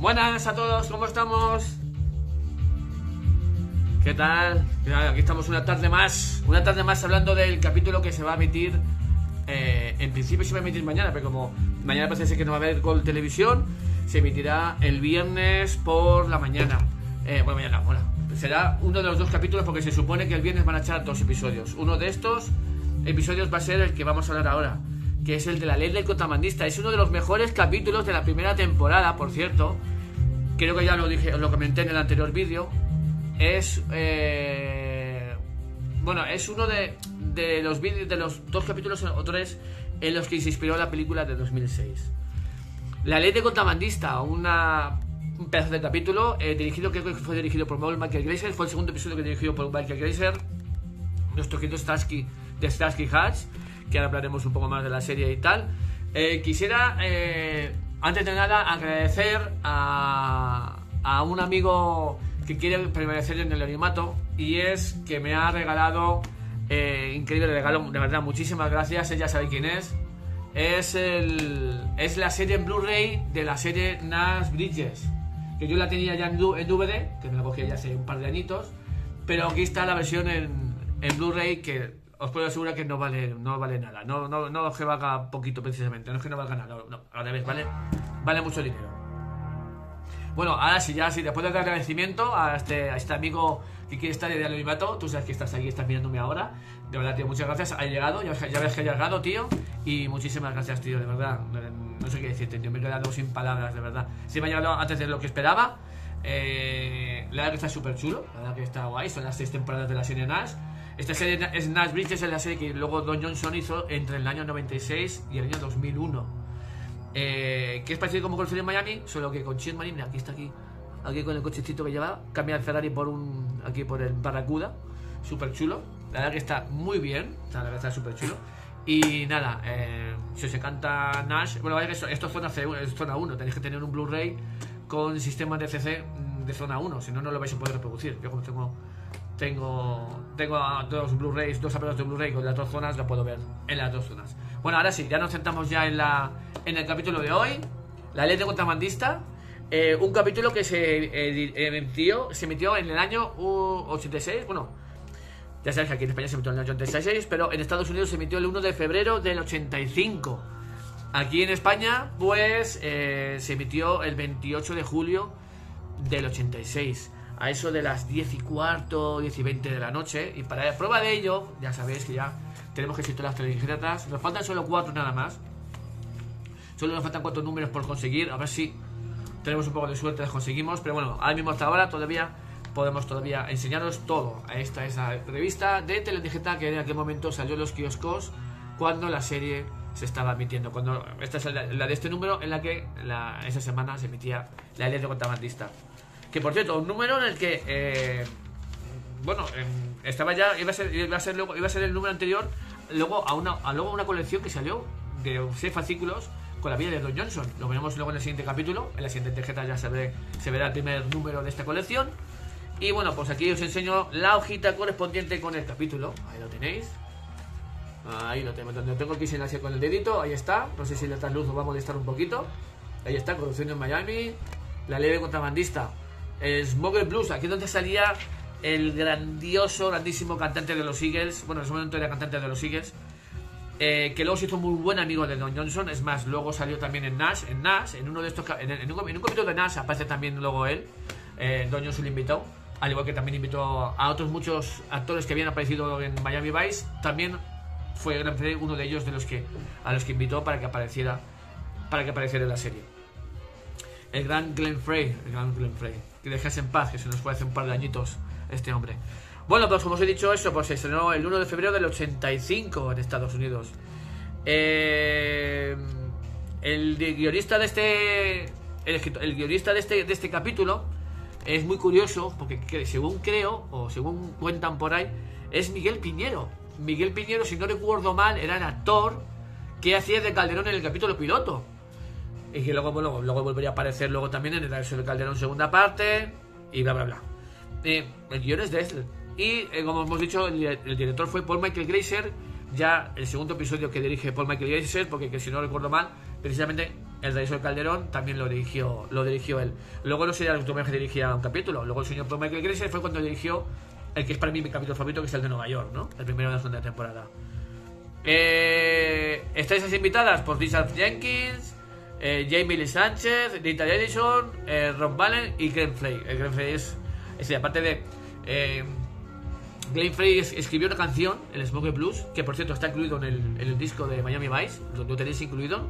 Buenas a todos, ¿cómo estamos? ¿Qué tal? Aquí estamos una tarde más, una tarde más hablando del capítulo que se va a emitir. eh, en principio se va a emitir mañana, pero como mañana parece que no va a haber Gol Televisión, se emitirá el viernes por la mañana. Eh, bueno, mañana, bueno, será uno de los dos capítulos porque se supone que el viernes van a echar dos episodios. Uno de estos episodios va a ser el que vamos a hablar ahora, que es el de la ley del contrabandista. Es uno de los mejores capítulos de la primera temporada, por cierto. Creo que ya lo dije, lo comenté en el anterior vídeo. Es eh, bueno, es uno de, de los vídeos de los dos capítulos o tres en los que se inspiró la película de 2006. La ley de contrabandista, una, un pedazo de capítulo eh, dirigido, creo que fue dirigido por Michael Glazer, fue el segundo episodio que dirigido por Michael Glazer, nuestro querido Starsky de Starsky Hatch, que ahora hablaremos un poco más de la serie y tal. Eh, quisiera, eh, antes de nada, agradecer a, un amigo que quiere permanecer en el anonimato y es que me ha regalado, eh, increíble regalo, de verdad, muchísimas gracias, ella sabe quién es. Es, el, es la serie en Blu-ray de la serie Nash Bridges, que yo la tenía ya en, en DVD, que me la cogí ya hace un par de añitos, pero aquí está la versión en, en Blu-ray que os puedo asegurar que no vale, no vale nada, no, no, no que valga poquito precisamente, no es que no valga nada, no, al revés, vale, vale mucho dinero. Bueno, ahora sí, ya sí, después del agradecimiento a este, a este amigo que quiere estar el anonimato, tú sabes que estás aquí, estás mirándome ahora. De verdad, tío, muchas gracias. Ha llegado, ya, ya ves que ha llegado, tío. Y muchísimas gracias, tío, de verdad. No sé qué decirte, tío, me he quedado sin palabras, de verdad. Sí, me ha llegado antes de lo que esperaba. Eh, la verdad que está súper chulo, la verdad que está guay. Son las seis temporadas de la serie Nash. Esta serie es Nash Bridges, es la serie que luego Don Johnson hizo entre el año 96 y el año 2001. Eh, que es parecido como Golf en Miami, solo que con Chin mira, aquí está aquí, aquí con el cochecito que lleva, cambia el Ferrari por un, aquí por el Barracuda, súper chulo, la verdad que está muy bien, la verdad está súper chulo. Y nada, eh, si se canta Nash, bueno, vaya que esto, esto es zona, C, es zona 1, tenéis que tener un Blu-ray con sistema de CC de zona 1, si no, no lo vais a poder reproducir. Yo como tengo tengo, tengo dos Blu-rays, dos aparatos de Blu-ray con las dos zonas, la puedo ver en las dos zonas. Bueno, ahora sí, ya nos sentamos ya en, la, en el capítulo de hoy, la ley de contrabandista. eh, un capítulo que se emitió, se emitió en el año uh, 86, bueno, ya sabes que aquí en España se emitió en el año 86, pero en Estados Unidos se emitió el 1 de febrero del 85. Aquí en España, pues, eh, se emitió el 28 de julio del 86 a eso de las 10 y cuarto, 10 y 20 de la noche. Y para prueba de ello, ya sabéis que ya tenemos que situar las televisionetas. Nos faltan solo cuatro nada más. Solo nos faltan cuatro números por conseguir. A ver si tenemos un poco de suerte, las conseguimos. Pero bueno, ahora mismo hasta ahora todavía podemos todavía enseñaros todo. Esta es la revista de Teledigital que en aquel momento salió en los kioscos cuando la serie se estaba emitiendo. Cuando esta es la, de este número en la que esa semana se emitía la ley de contrabandista. Que por cierto, un número en el que eh, bueno, eh, estaba ya, iba a ser, iba a ser luego, iba a ser el número anterior, luego a una, a luego una colección que salió de seis fascículos con la vida de Don Johnson. Lo veremos luego en el siguiente capítulo. En la siguiente tarjeta ya se, ve, se verá el primer número de esta colección. Y bueno, pues aquí os enseño la hojita correspondiente con el capítulo. Ahí lo tenéis. Ahí lo tengo. Lo tengo aquí sin hacer con el dedito. Ahí está. No sé si la luz os va a molestar un poquito. Ahí está, corrupción en Miami. La ley de contrabandista. El Smuggler Blues. Aquí es donde salía el grandioso, grandísimo cantante de los Eagles. Bueno, en ese momento era cantante de los Eagles. Eh, que luego se hizo muy buen amigo de Don Johnson. Es más, luego salió también en Nash. En Nash, en uno de estos. En, en, un, en capítulo de Nash aparece también luego él. Eh, Don Johnson lo invitó. Al igual que también invitó a otros muchos actores que habían aparecido en Miami Vice. También fue uno de ellos de los que a los que invitó para que apareciera para que apareciera en la serie. El gran Glenn Frey, el gran Glenn Frey, dejase en paz, que se nos fue hace un par de añitos este hombre. Bueno, pues como os he dicho eso, pues se estrenó el 1 de febrero del 85 en Estados Unidos. Eh, el guionista de este el, el, guionista de este de este capítulo es muy curioso porque según creo o según cuentan por ahí es Miguel Piñero. Miguel Piñero, si no recuerdo mal, era el actor que hacía de Calderón en el capítulo piloto. Y que luego, luego, luego volvería a aparecer luego también en el versión de Calderón segunda parte. Y bla bla bla. Eh, el guion es de. Y eh, como hemos dicho, el, director fue Paul Michael Grazer. Ya el segundo episodio que dirige Paul Michael Grazer, porque que si no recuerdo mal, precisamente el del Calderón también lo dirigió, lo dirigió él. Luego no sería el último que dirigía un capítulo. Luego el señor Paul Michael Grace fue cuando dirigió el que es para mí mi capítulo favorito, que es el de Nueva York, ¿no? El primero de la segunda temporada. Eh, estáis invitadas por Richard Jenkins, eh, Jamie Lee Sánchez, Rita Edison, eh, Ron Ballen y Glenn Frey. El Glenn Frey es, es aparte de eh, Glenn Frey escribió una canción, el Smoke Blues, que por cierto está incluido en el, en el disco de Miami Vice, lo, lo, tenéis incluido.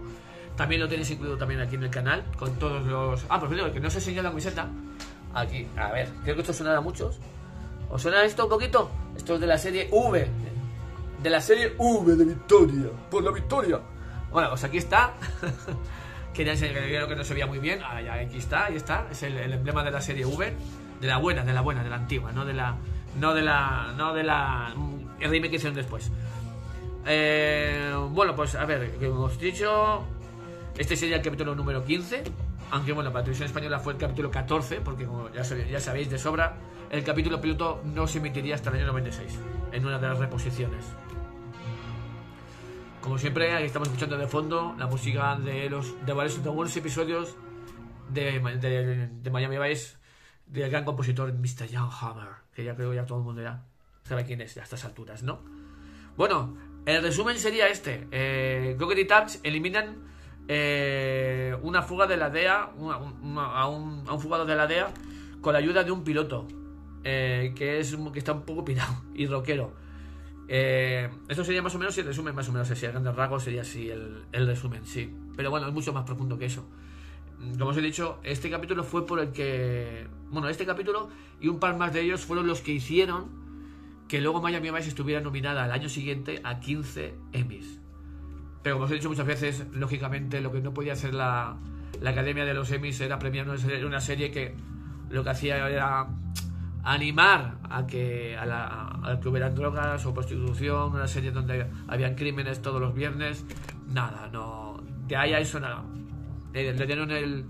También lo tenéis incluido también aquí en el canal, con todos los... Ah, por cierto, que no os he enseñado la camiseta. Aquí, a ver, creo que esto suena a muchos. ¿Os suena esto un poquito? Esto es de la serie V. De la serie V de Victoria. Por la victoria. Bueno, pues aquí está. Quería enseñar que no se veía muy bien. Ahora ya aquí está, ahí está. Es el, el, emblema de la serie V. De la buena, de la buena, de la antigua, no de la. No de la. No de la. El remake que hicieron después. Eh, bueno, pues a ver, que hemos dicho. Este sería el capítulo número 15. Aunque bueno, para televisión española fue el capítulo 14, porque como ya, sabéis, ya sabéis de sobra, el capítulo piloto no se emitiría hasta el año 96, en una de las reposiciones. Como siempre, aquí estamos escuchando de fondo la música de los de varios, de algunos episodios de, de, Miami Vice del gran compositor Mr. Jan Hammer, que ya creo ya todo el mundo ya sabe quién es a estas alturas, ¿no? Bueno, el resumen sería este. Eh, Goggle y Tabs eliminan eh, una fuga de la DEA, a un fugado de la DEA con la ayuda de un piloto eh, que, es, que está un poco pirado y rockero. Eh, esto sería más o menos el resumen, más o menos así. A grandes rasgos sería así el, el, resumen, sí. Pero bueno, es mucho más profundo que eso. Como os he dicho, este capítulo fue por el que. Bueno, este capítulo y un par más de ellos fueron los que hicieron que luego Miami Vice estuviera nominada al año siguiente a 15 Emmys. Pero como os he dicho muchas veces, lógicamente lo que no podía hacer la, la Academia de los Emmys era premiar una serie que lo que hacía era animar a que, a, que hubieran drogas o prostitución, una serie donde habían crímenes todos los viernes. Nada, no. De ahí a eso nada. Le, dieron el,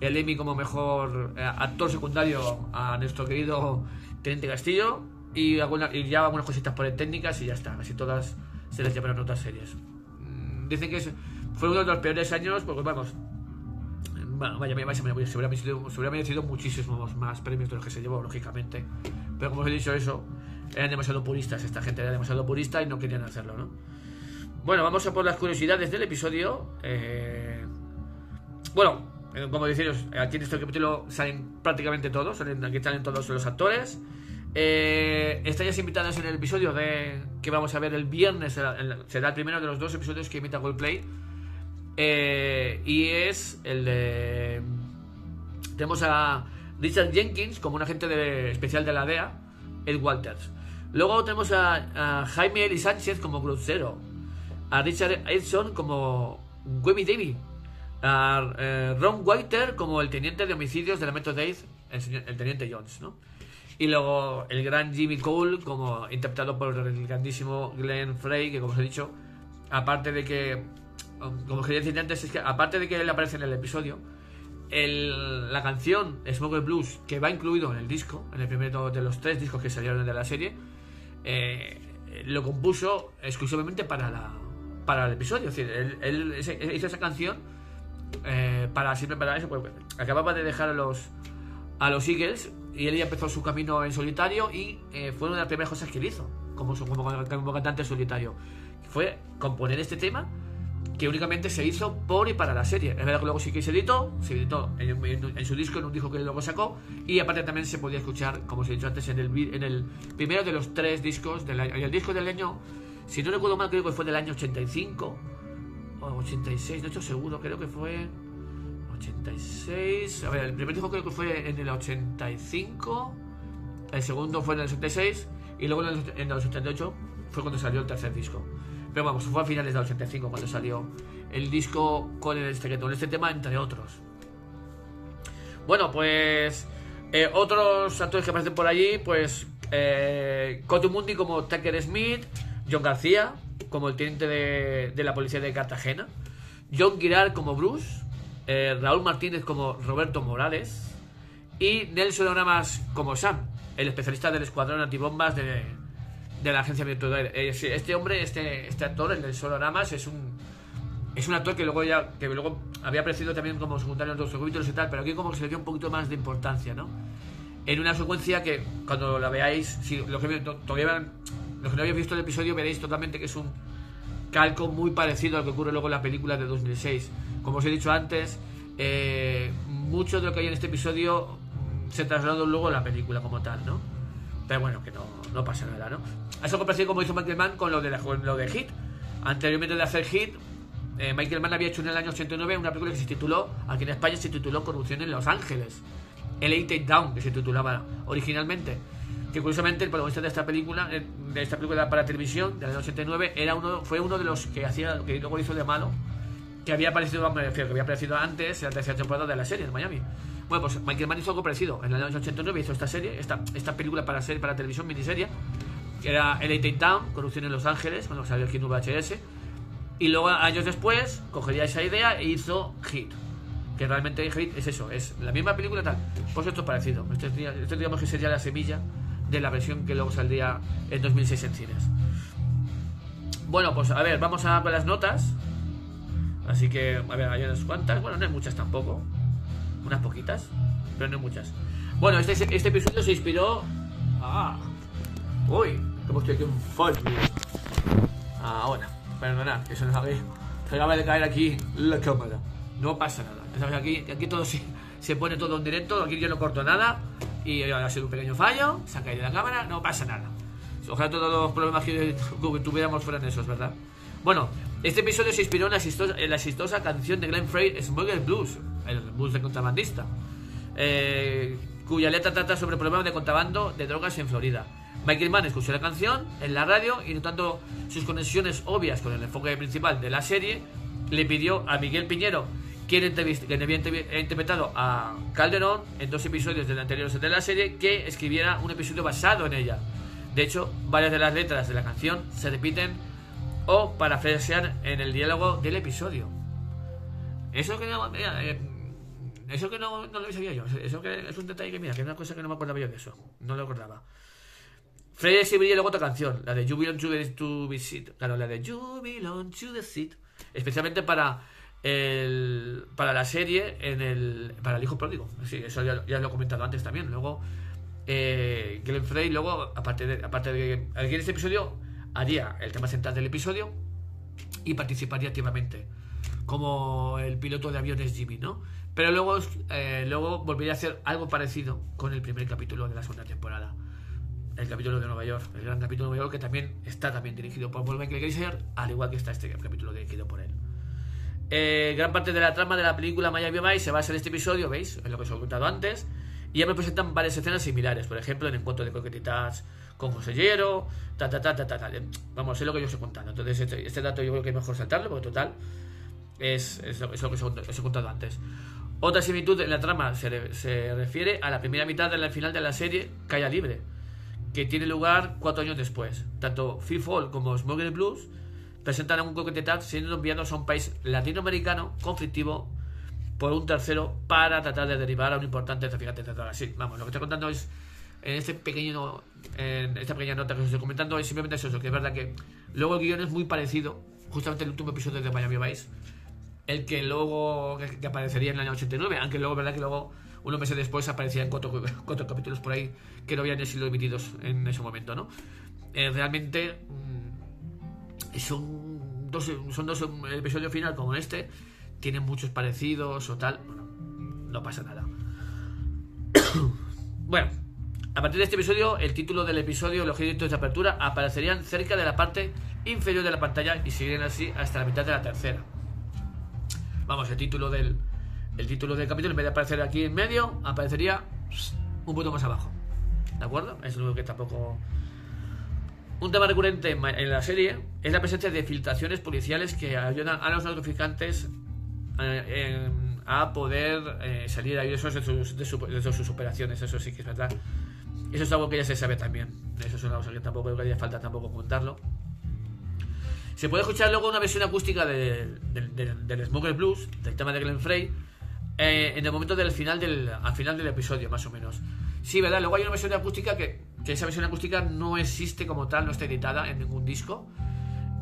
el Emmy como mejor eh, actor secundario a nuestro querido Teniente Castillo y, alguna, y ya algunas cositas por técnicas y ya está. Casi todas se les llevaron otras series. Dicen que fue uno de los peores años, porque vamos, bueno, vaya, vaya, hubiera, se hubiera merecido muchísimos más premios de los que se llevó, lógicamente. Pero como os he dicho eso, eran demasiado puristas, esta gente era demasiado purista y no querían hacerlo, ¿no? Bueno, vamos a por las curiosidades del episodio. Eh... Bueno, como deciros, aquí en este capítulo salen prácticamente todos, salen, aquí salen todos los actores. Eh, estáis invitados en el episodio de que vamos a ver el viernes, será el primero de los dos episodios que imita Goldplay. Eh, y es el de. Tenemos a Richard Jenkins como un agente de, especial de la DEA, Ed Walters. Luego tenemos a, Jaime Eli Sánchez como crucero, a Richard Edson como Webby Davy, a eh, Ron Whiter como el teniente de homicidios de la Metro Dade, el, el, teniente Jones, ¿no? Y luego el gran Jimmy Cole como interpretado por el grandísimo Glenn Frey, que como os he dicho, aparte de que como quería decir antes, es que aparte de que él aparece en el episodio, la canción Smoke Blues, que va incluido en el disco, en el primero de los tres discos que salieron de la serie, eh, lo compuso exclusivamente para, la, para el episodio. Es decir, él, él hizo esa canción eh, para siempre para eso. Pues, acababa de dejar a los, a los Eagles y él ya empezó su camino en solitario y eh, fue una de las primeras cosas que él hizo como, como, como cantante solitario. Fue componer este tema que únicamente se hizo por y para la serie. Es verdad que luego sí que se editó, se editó en, en, en, su disco, en un disco que luego sacó, y aparte también se podía escuchar, como os he dicho antes, en el, en el primero de los tres discos del año. Y el disco del año, si no recuerdo mal, creo que fue del año 85 o 86, no estoy seguro, creo que fue 86. A ver, el primer disco creo que fue en el 85, el segundo fue en el 86, y luego en el, en el 88 fue cuando salió el tercer disco. Pero vamos, fue a finales del 85 cuando salió el disco con este, con este tema, entre otros. Bueno, pues eh, otros actores que aparecen por allí, pues eh, Cotumundi como Tucker Smith, John García como el teniente de, de la policía de Cartagena, John Girard como Bruce, eh, Raúl Martínez como Roberto Morales y Nelson Oramas como Sam, el especialista del escuadrón antibombas de, de la agencia virtual. Este hombre, este, este actor, el del Soloramas, es un es un actor que luego ya que luego había aparecido también como secundario en otros capítulos y tal, pero aquí como que se le dio un poquito más de importancia, ¿no? En una secuencia que cuando la veáis, si los que, todavía, los que no habéis visto el episodio veréis totalmente que es un calco muy parecido al que ocurre luego en la película de 2006. Como os he dicho antes, eh, mucho de lo que hay en este episodio se trasladó luego a la película como tal, ¿no? Pero bueno, que no, no pasa nada, ¿no? Eso parecido como hizo Michael Mann con lo de, la, lo de Hit. Anteriormente de hacer Hit, eh, Michael Mann había hecho en el año 89 una película que se tituló, aquí en España se tituló Corrupción en Los Ángeles. El Eight Down, que se titulaba originalmente. Que curiosamente el protagonista de esta película, eh, de esta película para televisión, del año 89, era uno, fue uno de los que hacía, que luego hizo de malo, que había aparecido, que había aparecido antes en la tercera temporada de la serie en Miami. Bueno, pues Michael Mann hizo algo parecido. En el año 89 hizo esta serie, esta, esta película para serie, para televisión, miniserie, que era El Eight Down, Corrupción en Los Ángeles, cuando salió aquí en VHS y luego, años después, cogería esa idea e hizo Hit. Que realmente Hit es eso, es la misma película tal. Pues esto es parecido. Este, este digamos que sería la semilla de la versión que luego saldría en 2006 en cines. Bueno, pues a ver, vamos a ver las notas. Así que, a ver, hay unas cuantas. Bueno, no hay muchas tampoco. Unas poquitas, pero no muchas. Bueno, este, este episodio se inspiró. ¡Ah! ¡Uy! Como estoy aquí un fallo. Ahora. Perdonad, que se nos acaba de caer aquí la cámara. No pasa nada. Aquí, aquí todo se, se pone todo en directo, aquí yo no corto nada. Y ha sido un pequeño fallo, se ha caído la cámara, no pasa nada. Ojalá todos los problemas que tuviéramos fueran esos, ¿verdad? Bueno, este episodio se inspiró en la exitosa, canción de Glenn Frey, Smuggler Blues, el blues de contrabandista, eh, cuya letra trata sobre problemas de contrabando de drogas en Florida. Michael Mann escuchó la canción en la radio y notando sus conexiones obvias con el enfoque principal de la serie, le pidió a Miguel Piñero, quien, había interpretado a Calderón en dos episodios del anterior de la serie, que escribiera un episodio basado en ella. De hecho, varias de las letras de la canción se repiten o parafrasean en el diálogo del episodio. Eso que no, eh, eso que no, lo sabía yo. Eso que es un detalle que mira, que es una cosa que no me acordaba yo de eso. No lo acordaba. Freddy escribiría luego otra canción, la de You Belong to the, Seat. Claro, la de You Belong to the Seat. Especialmente para el, para la serie, en el, para el hijo pródigo. Sí, eso ya, lo he comentado antes también. Luego, eh, Glenn Frey, luego, aparte de, aparte de en este episodio, haría el tema central del episodio y participaría activamente. Como el piloto de aviones Jimmy, ¿no? Pero luego, eh, luego volvería a hacer algo parecido con el primer capítulo de la segunda temporada el capítulo de Nueva York, el gran capítulo de Nueva York que también está también dirigido por Paul Michael al igual que está este capítulo dirigido por él. Eh, gran parte de la trama de la película Miami Vice se basa en este episodio, ¿veis? En lo que os he contado antes. Y ya me presentan varias escenas similares, por ejemplo, el encuentro de coquetitas con José Llero, ta, ta, ta, ta, ta, Vamos, es lo que yo os he contado. Entonces, este, este, dato yo creo que es mejor saltarlo, porque total, es, es, lo, que os he, contado antes. Otra similitud en la trama se, refiere a la primera mitad del final de la serie Calla Libre que tiene lugar cuatro años después. Tanto Fall como Smuggler Blues presentan a un coquetetaz siendo enviados a un país latinoamericano conflictivo por un tercero para tratar de derivar a un importante traficante de vamos, lo que estoy contando es en este pequeño en esta pequeña nota que os estoy comentando es simplemente eso, que es verdad que luego el guion es muy parecido, justamente el último episodio de Miami Vice, el que luego que, aparecería en el año 89, aunque luego verdad que luego unos meses después aparecían cuatro, cuatro capítulos por ahí que no habían sido emitidos en ese momento, ¿no? Eh, realmente mm, son dos, son dos, el episodio final como este, tienen muchos parecidos o tal, bueno, no pasa nada. bueno, a partir de este episodio, el título del episodio, los créditos de apertura aparecerían cerca de la parte inferior de la pantalla y seguirían así hasta la mitad de la tercera. Vamos, el título del, el título del capítulo, en vez de aparecer aquí en medio, aparecería un poquito más abajo. ¿De acuerdo? Es lo que tampoco. Un tema recurrente en la serie es la presencia de filtraciones policiales que ayudan a los narcotraficantes eh, a poder eh, salir airosos de sus, de, sus operaciones. Eso sí que es verdad. Eso es algo que ya se sabe también. Eso es una cosa que tampoco haría falta tampoco contarlo. Se puede escuchar luego una versión acústica del Smoker Blues, del tema de Glenn Frey, eh, en el momento del final del, al final del episodio, más o menos. Sí, ¿verdad? Luego hay una versión acústica que, que esa versión acústica no existe como tal, no está editada en ningún disco.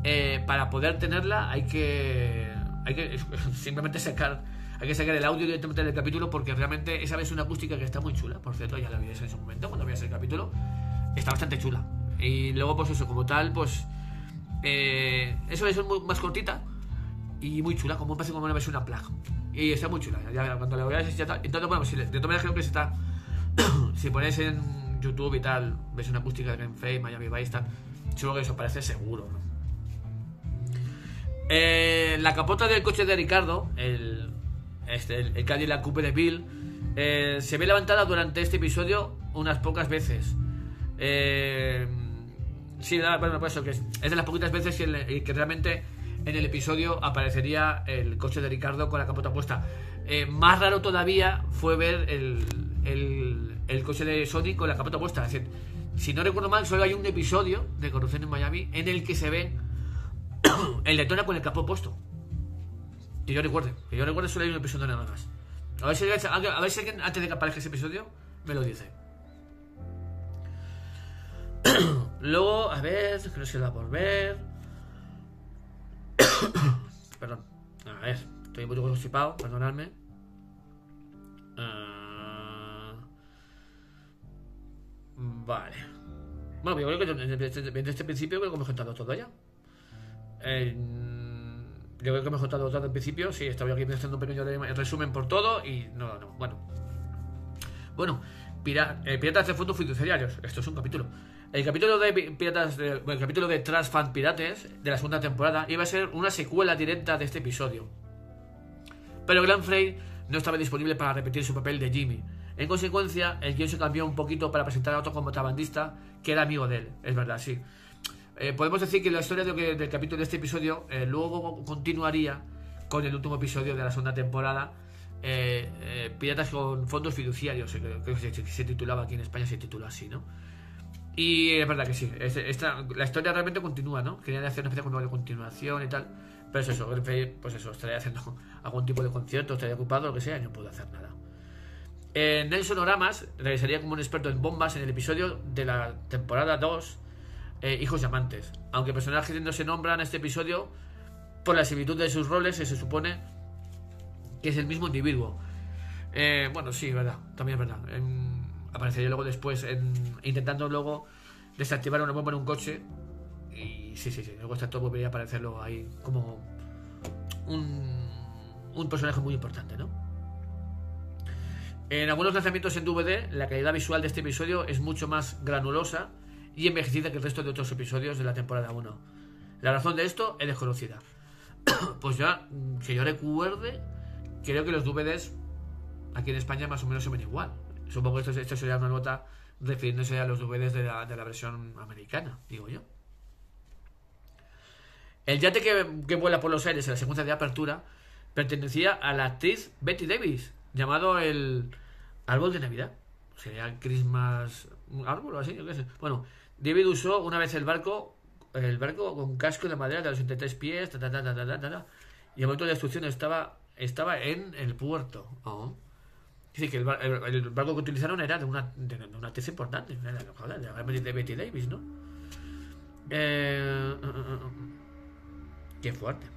Eh, para poder tenerla hay que, hay que simplemente sacar hay que sacar el audio directamente del capítulo porque realmente esa vez una acústica que está muy chula. Por cierto, ya la vi en ese momento cuando veas el capítulo. Está bastante chula. Y luego, pues eso, como tal, pues. Eh, eso es muy, más cortita y muy chula, como parece como una versión plug. Y está muy chula. Ya, cuando la veas, ya está. Entonces, bueno, si, de todas maneras creo que está. si pones en YouTube y tal, ves una acústica de Game Miami Vice, tal. Seguro que eso parece seguro, ¿no? Eh, la capota del coche de Ricardo, el, este, el, Cadillac Coupe de Bill, eh, se ve levantada durante este episodio unas pocas veces. Eh, sí, bueno, pues eso, que es, de las poquitas veces que, que, realmente en el episodio aparecería el coche de Ricardo con la capota puesta. Eh, más raro todavía fue ver el, el, coche de Sony con la capota puesta. Es decir, si no recuerdo mal, solo hay un episodio de Corrupción en Miami en el que se ve el Daytona con el capó puesto. Yo recuerde, que yo recuerde solo hay un episodio nada más. A ver, si, a ver si alguien antes de que aparezca ese episodio me lo dice. Luego, a ver, que se da por ver. Perdón. A ver, estoy un poco constipado, perdonadme. Uh... Vale. Bueno, yo creo que desde este principio creo que hemos contado todo ya. Eh, yo creo que hemos contado todo al principio. Sí, estaba aquí haciendo un pequeño resumen por todo y no, no, bueno. Bueno, eh, Piratas de Fondos Fiduciarios. Esto es un capítulo. El capítulo de Piratas, de, el capítulo de Trans Fan Pirates de la segunda temporada iba a ser una secuela directa de este episodio. Pero Glenn Frey no estaba disponible para repetir su papel de Jimmy. En consecuencia, el guion se cambió un poquito para presentar a otro contrabandista que era amigo de él. Es verdad, sí. Eh, podemos decir que la historia del capítulo de este episodio eh, luego continuaría con el último episodio de la segunda temporada. Eh, Piratas con fondos fiduciarios, creo que se, titulaba aquí en España, se titula así, ¿no? Y es verdad que sí, esta, la historia realmente continúa, ¿no? Querían hacer una especie de continuación y tal, pero es eso, pues eso, estaría haciendo algún tipo de concierto, estaría ocupado, lo que sea, y no puedo hacer nada. Nelson Oramas regresaría como un experto en bombas en el episodio de la temporada 2 eh, hijos y amantes. Aunque personajes no se nombran en este episodio, por la similitud de sus roles se supone que es el mismo individuo. Eh, bueno, sí, verdad, también es verdad. aparecería luego después intentando luego desactivar una bomba en un coche. Y sí, sí, sí. Luego está todo volvería a aparecer luego ahí como un, un personaje muy importante, ¿no? En algunos lanzamientos en DVD, la calidad visual de este episodio es mucho más granulosa y envejecida que el resto de otros episodios de la temporada 1. La razón de esto es desconocida. pues ya, mm, que yo recuerde, creo que los DVDs aquí en España más o menos se ven igual. Supongo que esto, sería una nota refiriéndose a los DVDs de la, de la versión americana, digo yo. El yate que, que, vuela por los aires en la secuencia de apertura pertenecía a la actriz Betty Davis, llamado el Árbol de Navidad. Sería Christmas árbol o así, yo qué sé. Bueno, David usó una vez el barco, el barco con casco de madera de los 83 pies, ta, ta, ta, y el momento de destrucción estaba, estaba en el puerto. Oh. Dice que el, barco que utilizaron era de una, de, una tez importante, de Betty Davis, ¿no? Eh, uh, uh, uh, qué fuerte.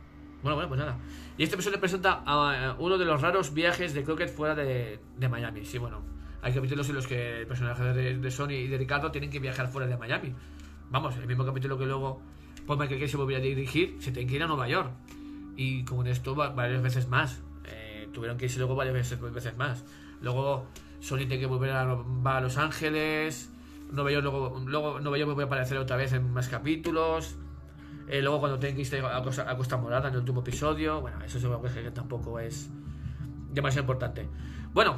Bueno, bueno, pues nada. Y este episodio presenta a, uno de los raros viajes de Crockett fuera de, de Miami. Sí, bueno, hay capítulos en los que el personaje de, Sony y de Ricardo tienen que viajar fuera de Miami. Vamos, el mismo capítulo que luego Paul Michael Kay se volvió a dirigir, se tienen que ir a Nueva York. Y como en esto, varias veces más. Eh, tuvieron que irse luego varias veces, más. Luego Sony tiene que volver a, Los Ángeles. Nueva York luego, luego Nueva York vuelve a aparecer otra vez en más capítulos. Eh, luego cuando tienen que irse a Costa, a Costa Morada en el último episodio. Bueno, eso seguro que tampoco es demasiado importante. Bueno,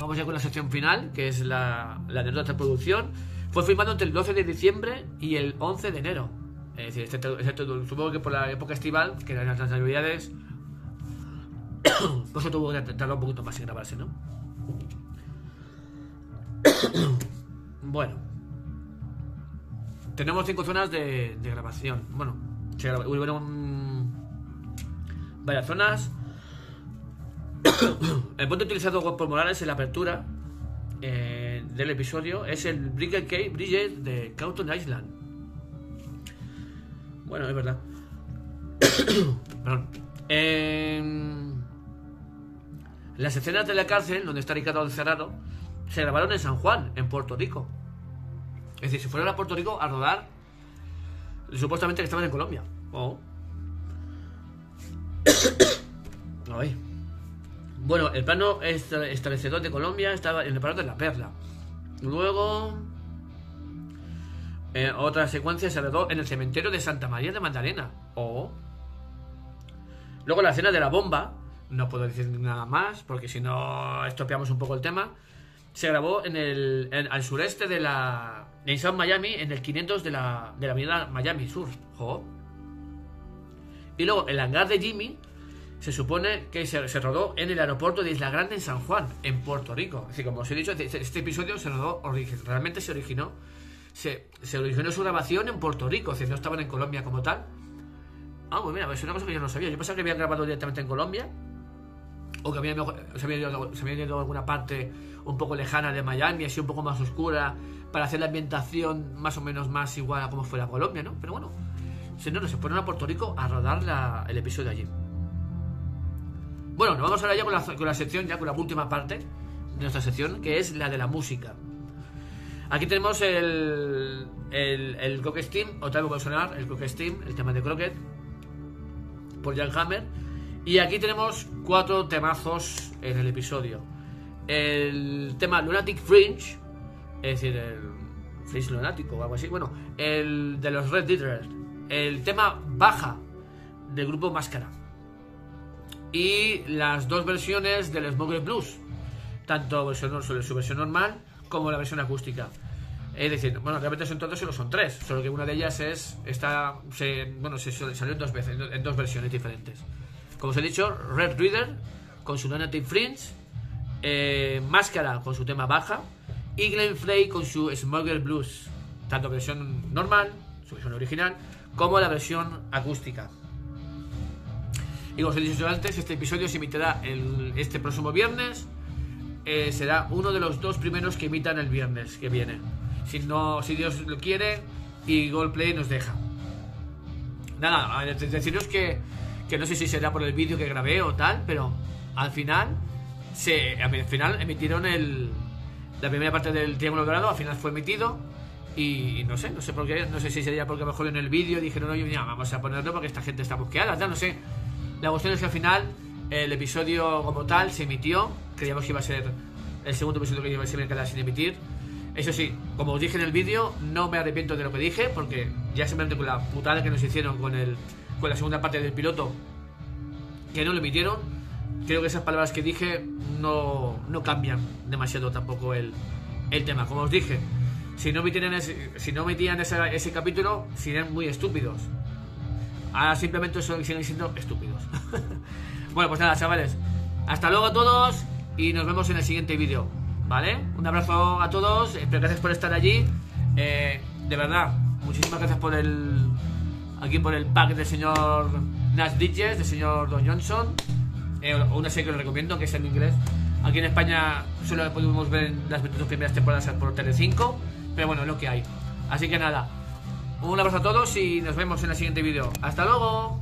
Vamos ya con la sección final, que es la, la de nuestra producción. Fue filmado entre el 12 de diciembre y el 11 de enero. Es decir, excepto, supongo que por la época estival, que eran las navidades, pues tuvo que tardar un poquito más en grabarse, ¿no? bueno. Tenemos cinco zonas de, grabación. Bueno, se hubieron varias zonas el punto utilizado por Morales en la apertura eh, del episodio es el Bridget K. Bridget de Cauton Island. Bueno, es verdad. Perdón. En las escenas de la cárcel, donde está Ricardo encerrado, se grabaron en San Juan, en Puerto Rico. Es decir, se fueron a Puerto Rico a rodar supuestamente que estaban en Colombia. Oh. Ay. Bueno, el plano est- establecedor de Colombia estaba en el plano de la perla. Luego, eh, otra secuencia se rodó en el cementerio de Santa María de Magdalena. Oh. Luego la escena de la bomba, no puedo decir nada más porque si no estropeamos un poco el tema. Se grabó en el, al sureste de la en South Miami, en el 500 de la, de la avenida Miami Sur. Jo. Y luego el hangar de Jimmy se supone que se, rodó en el aeropuerto de Isla Grande en San Juan, en Puerto Rico. Decir, como os he dicho, este, este episodio se rodó, realmente se originó, se, originó su grabación en Puerto Rico, es decir, no estaban en Colombia como tal. Ah, pues mira, es una cosa que yo no sabía. Yo pensaba que habían grabado directamente en Colombia, o que habían, se, habían ido, a alguna parte un poco lejana de Miami, así un poco más oscura, para hacer la ambientación más o menos más igual a como fuera Colombia, ¿no? Pero bueno, si se fueron a Puerto Rico a rodar el episodio allí. Bueno, nos vamos ahora ya con la, con la sección, ya con la última parte de nuestra sección, que es la de la música. Aquí tenemos el, el, el Steam, otra vez va a sonar el Crockett Steam, el tema de Crockett, por Jan Hammer. Y aquí tenemos cuatro temazos en el episodio. El tema Lunatic Fringe, es decir, el Fringe Lunático o algo así. Bueno, el de los Red Leaders. El tema Baja del grupo Máscara. Y las dos versiones del Smoker Blues. Tanto versión, su versión normal como la versión acústica. Es decir, bueno, realmente son todos solo son tres, solo que una de ellas es está se, bueno, se salió en dos veces, en dos versiones diferentes. Como os he dicho, Red Reader con su Lunatic Fringe, eh, Máscara con su tema baja y Glenn Frey con su Smuggler Blues, tanto versión normal, su versión original, como la versión acústica. Y como os he dicho antes, este episodio se emitirá el, este próximo viernes. Eh, será uno de los dos primeros que emitan el viernes que viene. Si no, si Dios lo quiere y Goldplay nos deja. Nada, deciros que, que no sé si será por el vídeo que grabé o tal, pero al final se, al final emitieron el, la primera parte del Triángulo Dorado, al final fue emitido y, no sé, no sé por qué, no sé si sería porque mejor en el vídeo dijeron, oye, mira, vamos a ponerlo porque esta gente está busqueada, tal, no sé. La cuestión es que al final el episodio como tal se emitió, creíamos que iba a ser el segundo episodio que iba a ser quedar sin emitir. Eso sí, como os dije en el vídeo, no me arrepiento de lo que dije, porque ya simplemente con la putada que nos hicieron con el con la segunda parte del piloto, que no lo emitieron, creo que esas palabras que dije no, no cambian demasiado tampoco el, el tema. Como os dije, si no emitieran ese, si no emitían ese, ese capítulo, serían muy estúpidos. Ahora simplemente son, siguen siendo estúpidos. bueno, pues nada, chavales. Hasta luego a todos y nos vemos en el siguiente vídeo. ¿Vale? Un abrazo a todos. Gracias por estar allí. Eh, de verdad, muchísimas gracias por el. Aquí por el pack del señor Nash Ditches, del señor Don Johnson. Eh, una serie que os recomiendo, que es en inglés. Aquí en España solo podemos ver las 22 primeras temporadas por Tele5. Pero bueno, es lo que hay. Así que nada. Un abrazo a todos y nos vemos en el siguiente vídeo. ¡Hasta luego!